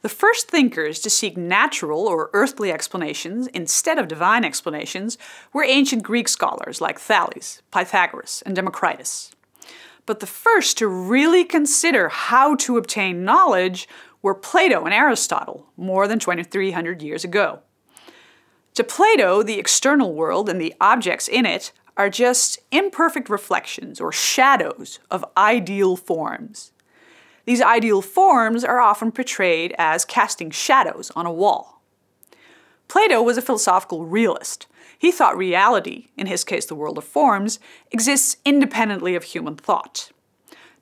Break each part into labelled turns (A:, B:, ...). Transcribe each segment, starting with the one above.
A: The first thinkers to seek natural or earthly explanations instead of divine explanations were ancient Greek scholars like Thales, Pythagoras, and Democritus. But the first to really consider how to obtain knowledge were Plato and Aristotle more than 2300 years ago. To Plato, the external world and the objects in it are just imperfect reflections or shadows of ideal forms. These ideal forms are often portrayed as casting shadows on a wall. Plato was a philosophical realist. He thought reality, in his case the world of forms, exists independently of human thought.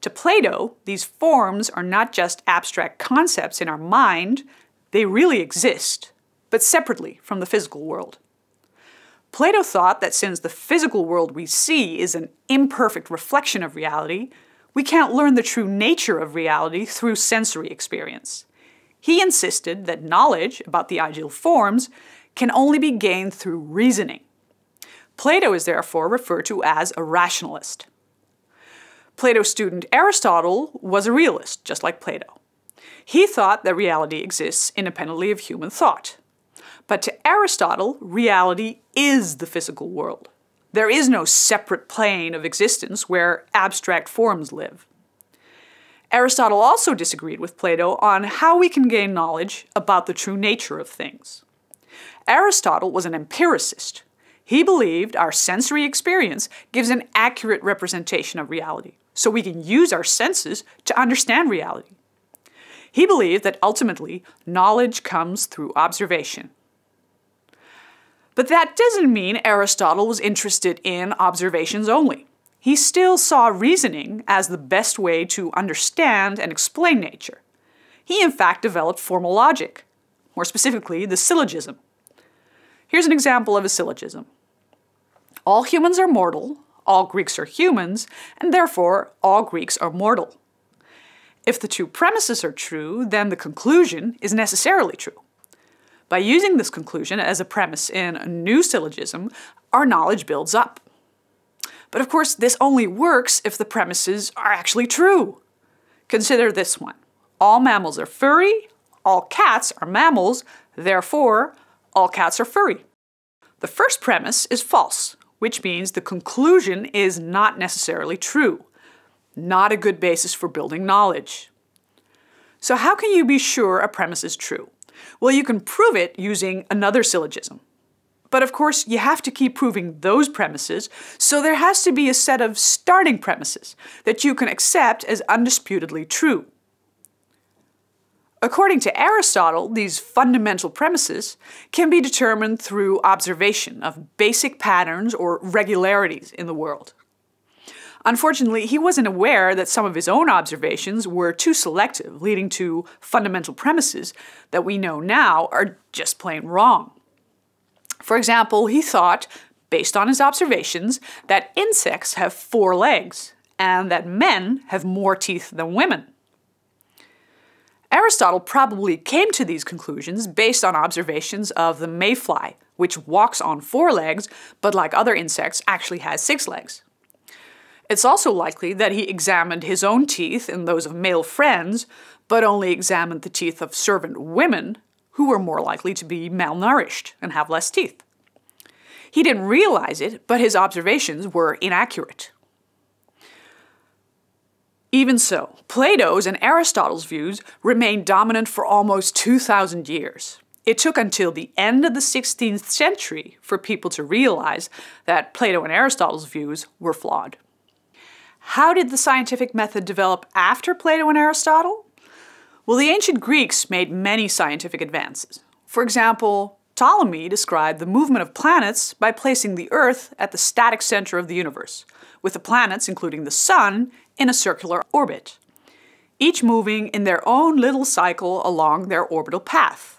A: To Plato, these forms are not just abstract concepts in our mind, they really exist but separately from the physical world. Plato thought that since the physical world we see is an imperfect reflection of reality, we can't learn the true nature of reality through sensory experience. He insisted that knowledge about the ideal forms can only be gained through reasoning. Plato is therefore referred to as a rationalist. Plato's student Aristotle was a realist, just like Plato. He thought that reality exists independently of human thought. But to Aristotle, reality is the physical world. There is no separate plane of existence where abstract forms live. Aristotle also disagreed with Plato on how we can gain knowledge about the true nature of things. Aristotle was an empiricist. He believed our sensory experience gives an accurate representation of reality, so we can use our senses to understand reality. He believed that ultimately knowledge comes through observation. But that doesn't mean Aristotle was interested in observations only. He still saw reasoning as the best way to understand and explain nature. He in fact developed formal logic, more specifically the syllogism. Here's an example of a syllogism. All humans are mortal, all Greeks are humans, and therefore all Greeks are mortal. If the two premises are true, then the conclusion is necessarily true. By using this conclusion as a premise in a new syllogism, our knowledge builds up. But of course, this only works if the premises are actually true. Consider this one. All mammals are furry, all cats are mammals, therefore, all cats are furry. The first premise is false, which means the conclusion is not necessarily true. Not a good basis for building knowledge. So how can you be sure a premise is true? Well, you can prove it using another syllogism. But of course, you have to keep proving those premises, so there has to be a set of starting premises that you can accept as undisputedly true. According to Aristotle, these fundamental premises can be determined through observation of basic patterns or regularities in the world. Unfortunately, he wasn't aware that some of his own observations were too selective, leading to fundamental premises that we know now are just plain wrong. For example, he thought, based on his observations, that insects have four legs, and that men have more teeth than women. Aristotle probably came to these conclusions based on observations of the mayfly, which walks on four legs, but like other insects actually has six legs. It's also likely that he examined his own teeth and those of male friends, but only examined the teeth of servant women, who were more likely to be malnourished and have less teeth. He didn't realize it, but his observations were inaccurate. Even so, Plato's and Aristotle's views remained dominant for almost 2,000 years. It took until the end of the 16th century for people to realize that Plato and Aristotle's views were flawed. How did the scientific method develop after Plato and Aristotle? Well, the ancient Greeks made many scientific advances. For example, Ptolemy described the movement of planets by placing the Earth at the static center of the universe, with the planets, including the Sun, in a circular orbit, each moving in their own little cycle along their orbital path.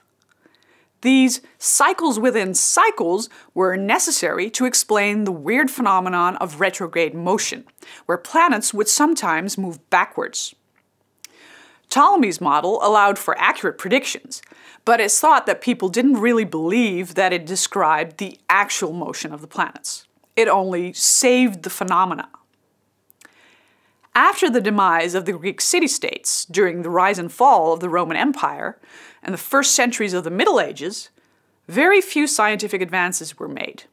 A: These cycles within cycles were necessary to explain the weird phenomenon of retrograde motion, where planets would sometimes move backwards. Ptolemy's model allowed for accurate predictions, but it's thought that people didn't really believe that it described the actual motion of the planets. It only saved the phenomena. After the demise of the Greek city-states during the rise and fall of the Roman Empire and the first centuries of the Middle Ages, very few scientific advances were made.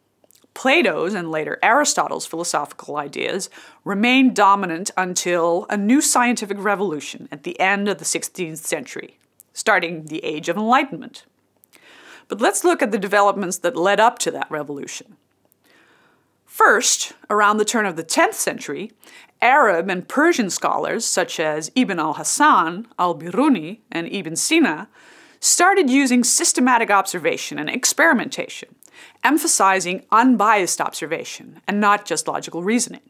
A: Plato's and later Aristotle's philosophical ideas remained dominant until a new scientific revolution at the end of the 16th century, starting the Age of Enlightenment. But let's look at the developments that led up to that revolution. First, around the turn of the 10th century, Arab and Persian scholars such as Ibn al-Haytham, al-Biruni, and Ibn Sina started using systematic observation and experimentation, emphasizing unbiased observation and not just logical reasoning.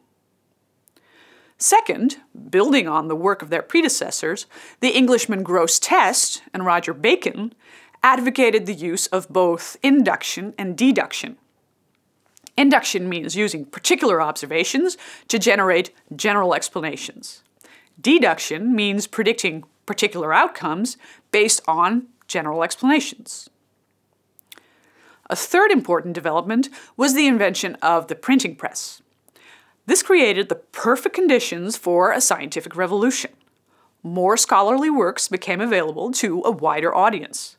A: Second, building on the work of their predecessors, the Englishmen Grosseteste and Roger Bacon advocated the use of both induction and deduction. Induction means using particular observations to generate general explanations. Deduction means predicting particular outcomes based on general explanations. A third important development was the invention of the printing press. This created the perfect conditions for a scientific revolution. More scholarly works became available to a wider audience.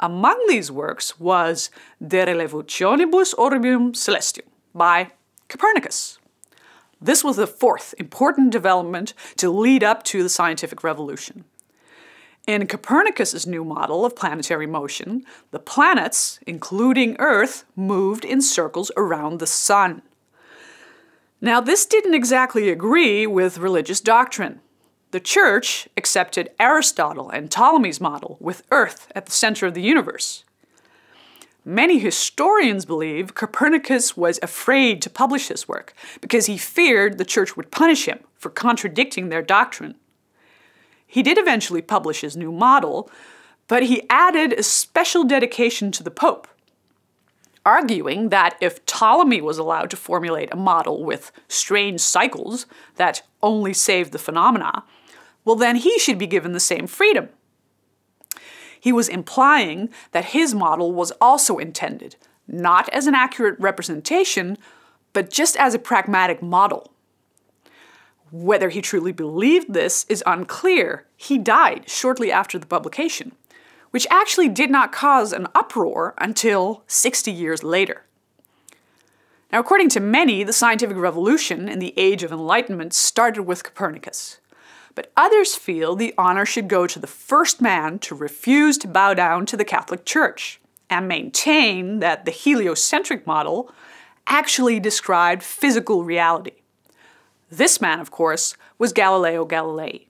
A: Among these works was De Revolutionibus Orbium Coelestium by Copernicus. This was the fourth important development to lead up to the scientific revolution. In Copernicus's new model of planetary motion, the planets, including Earth, moved in circles around the Sun. Now, this didn't exactly agree with religious doctrine. The Church accepted Aristotle and Ptolemy's model, with Earth at the center of the universe. Many historians believe Copernicus was afraid to publish his work because he feared the Church would punish him for contradicting their doctrine. He did eventually publish his new model, but he added a special dedication to the Pope, arguing that if Ptolemy was allowed to formulate a model with strange cycles that only saved the phenomena, well, then he should be given the same freedom. He was implying that his model was also intended, not as an accurate representation, but just as a pragmatic model. Whether he truly believed this is unclear. He died shortly after the publication, which actually did not cause an uproar until 60 years later. Now, according to many, the scientific revolution in the Age of Enlightenment started with Copernicus but others feel the honor should go to the first man to refuse to bow down to the Catholic Church and maintain that the heliocentric model actually described physical reality. This man, of course, was Galileo Galilei.